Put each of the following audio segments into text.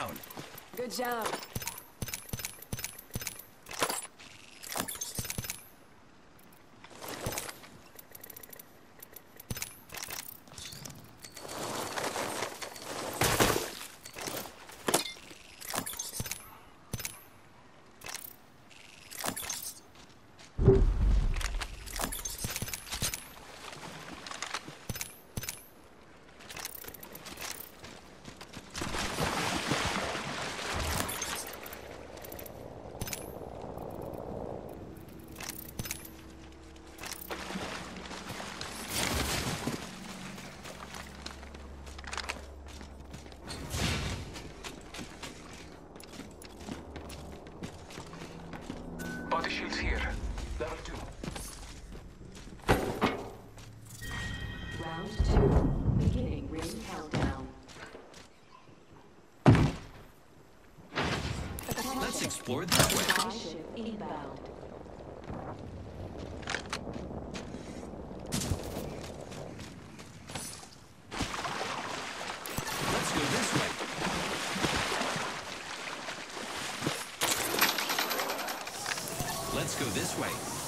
down. Good job. Shields here. Level two. Round two. Beginning ring countdown. Let's explore that way. Ship inbound. Let's go this way. Let's go this way.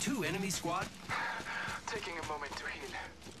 Two enemy squad. Taking a moment to heal.